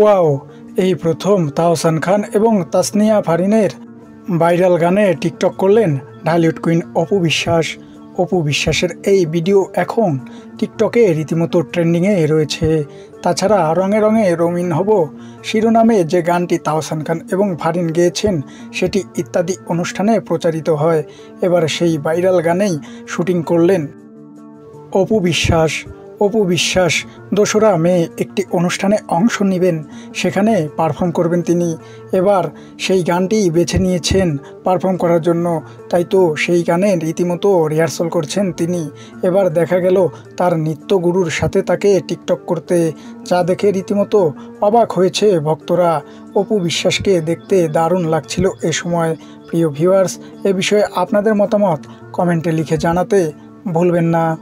Wow, এই প্রথম তাওসান খান এবং তাসনিয়া ফারিনের ভাইরাল গানে টিকটক করলেন ঢালিউড কুইন অপু বিশ্বাস। অপু বিশ্বাসের এই ভিডিও এখন টিকটকে রীতিমতো ট্রেন্ডিংয়ে রয়েছে। তাছাড়া রঙে রঙে রঙিন হব শিরোনামে যে গানটি তাওসান খান এবং ফারিন গেয়েছেন, সেটি ইত্যাদি অনুষ্ঠানে প্রচারিত হয়। এবার সেই ভাইরাল গানেই শুটিং করলেন অপু বিশ্বাস অপু বিশ্বাস, দোসরা মে একটি অনুষ্ঠানে অংশ নেবেন। সেখানে পারফর্ম করবেন তিনি। এবার সেই গানটি বেছে নিয়েছেন পারফর্ম করার জন্য। তাই তো সেই গানে রীতিমতো রিহার্সাল করছেন তিনি। এবার দেখা গেল তার নৃত্যগুরুর সাথে তাকে টিকটক করতে। যা দেখে রীতিমতো অবাক হয়েছে ভক্তরা। অপু বিশ্বাসকে দেখতে দারুণ লাগছিল এ সময়। প্রিয় ভিউয়ার্স এ বিষয়ে আপনাদের মতামত কমেন্টে লিখে জানাতে ভুলবেন না।